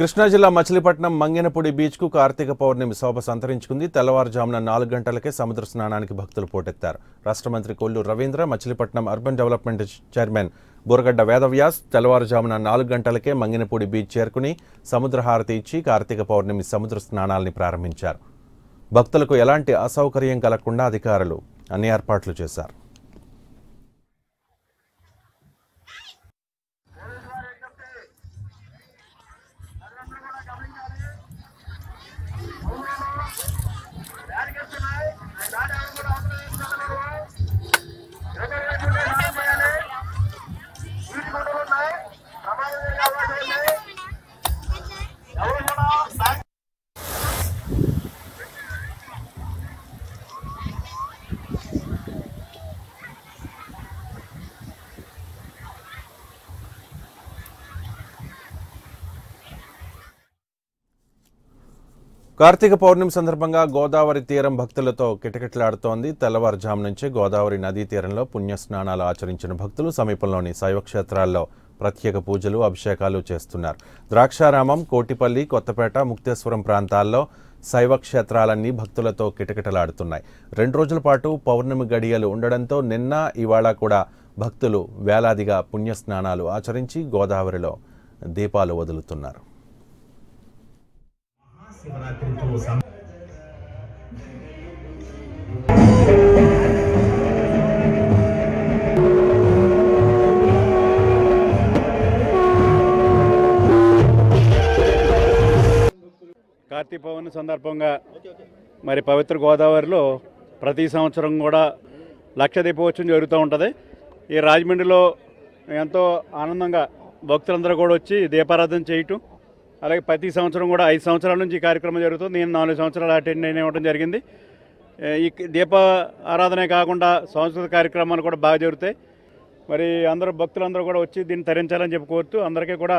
కృష్ణా జిల్లా మచిలీపట్నం మంగెనపూడి బీచ్కు కార్తీక పౌర్ణమి శోభ సంతరించుకుంది. తెల్లవారుజామున నాలుగు గంటలకే సముద్ర స్నానానికి భక్తులు పోటెత్తారు. రాష్ట్ర మంత్రి Kollu Ravindra Machilipatnam urban development chairman Buragadda Vedavyas తెల్లవారుజామున నాలుగు గంటలకే మంగినపూడి బీచ్ చేరుకుని సముద్ర హారతి ఇచ్చి కార్తీక పౌర్ణమి సముద్ర స్నానాల్ని ప్రారంభించారు. భక్తులకు ఎలాంటి అసౌకర్యం కలగకుండా అధికారులు అన్ని ఏర్పాట్లు చేశారు. కార్తీక పౌర్ణమి సందర్భంగా గోదావరి తీరం భక్తులతో కిటకిటలాడుతోంది. తెల్లవారుజాము నుంచే గోదావరి నదీ తీరంలో పుణ్య స్నానాలు ఆచరించిన భక్తులు సమీపంలోని శైవక్షేత్రాల్లో ప్రత్యేక పూజలు అభిషేకాలు చేస్తున్నారు. ద్రాక్షారామం కోటిపల్లి కొత్తపేట ముక్తేశ్వరం ప్రాంతాల్లో శైవ క్షేత్రాలన్నీ భక్తులతో కిటకిటలాడుతున్నాయి. రెండు రోజుల పాటు పౌర్ణమి గడియలు ఉండడంతో నిన్న ఇవాళ కూడా భక్తులు వేలాదిగా పుణ్యస్నానాలు ఆచరించి గోదావరిలో దీపాలు వదులుతున్నారు. శివరాత్రితో కార్తీక పౌర్ణమి సందర్భంగా మరి పవిత్ర గోదావరిలో ప్రతి సంవత్సరం కూడా లక్ష దీపోత్సవం జరుగుతూ ఉంటుంది. ఈ రాజమండ్రిలో ఎంతో ఆనందంగా భక్తులందరూ కూడా వచ్చి దీపారాధన చేయటం. అలాగే ప్రతి సంవత్సరం కూడా ఐదు సంవత్సరాల నుంచి ఈ కార్యక్రమం జరుగుతుంది. నేను నాలుగు సంవత్సరాలు అటెండ్ అయిన ఇవ్వడం జరిగింది. ఈ దీప ఆరాధనే కాకుండా సాంస్కృతిక కార్యక్రమాలు కూడా బాగా జరుగుతాయి. మరి అందరూ భక్తులందరూ కూడా వచ్చి దీన్ని తరించాలని చెప్పి కోరుతూ అందరికీ కూడా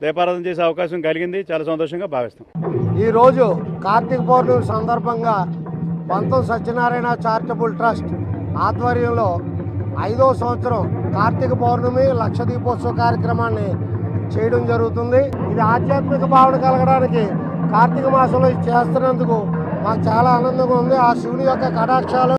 దీపారాధన చేసే అవకాశం కలిగింది. చాలా సంతోషంగా భావిస్తాం. ఈరోజు కార్తీక పౌర్ణమి సందర్భంగా పంతం సత్యనారాయణ చారిటబుల్ ట్రస్ట్ ఆధ్వర్యంలో ఐదో సంవత్సరం కార్తీక పౌర్ణమి లక్ష దీపోత్సవ కార్యక్రమాన్ని చేయడం జరుగుతుంది. ఇది ఆధ్యాత్మిక భావన కలగడానికి కార్తీక మాసంలో ఇది చేస్తున్నందుకు మాకు చాలా ఆనందంగా ఉంది. ఆ శివుని యొక్క కటాక్షాలు